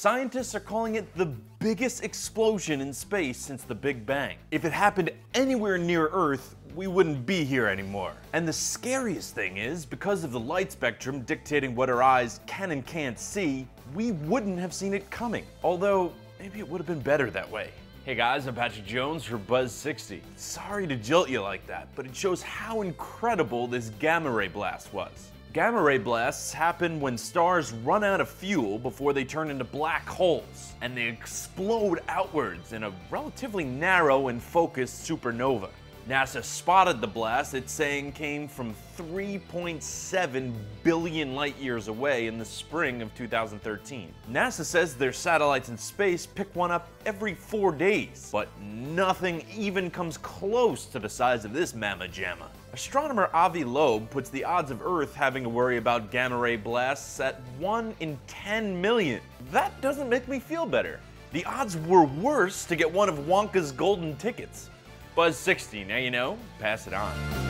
Scientists are calling it the biggest explosion in space since the Big Bang. If it happened anywhere near Earth, we wouldn't be here anymore. And the scariest thing is, because of the light spectrum dictating what our eyes can and can't see, we wouldn't have seen it coming. Although, maybe it would have been better that way. Hey guys, I'm Patrick Jones for Buzz60. Sorry to jilt you like that, but it shows how incredible this gamma ray blast was. Gamma ray blasts happen when stars run out of fuel before they turn into black holes, and they explode outwards in a relatively narrow and focused supernova. NASA spotted the blast it's saying came from 3.7 billion light years away in the spring of 2013. NASA says their satellites in space pick one up every four days, but nothing even comes close to the size of this mamma jamma. Astronomer Avi Loeb puts the odds of Earth having to worry about gamma ray blasts at 1 in 10 million. That doesn't make me feel better. The odds were worse to get one of Wonka's golden tickets. Buzz 60, now you know, pass it on.